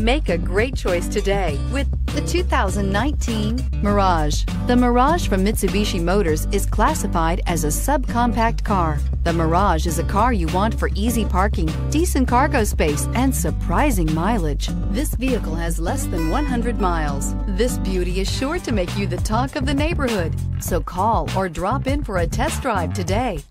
Make a great choice today with the 2019 Mirage. The Mirage from Mitsubishi Motors is classified as a subcompact car. The Mirage is a car you want for easy parking, decent cargo space, and surprising mileage. This vehicle has less than 100 miles. This beauty is sure to make you the talk of the neighborhood. So call or drop in for a test drive today.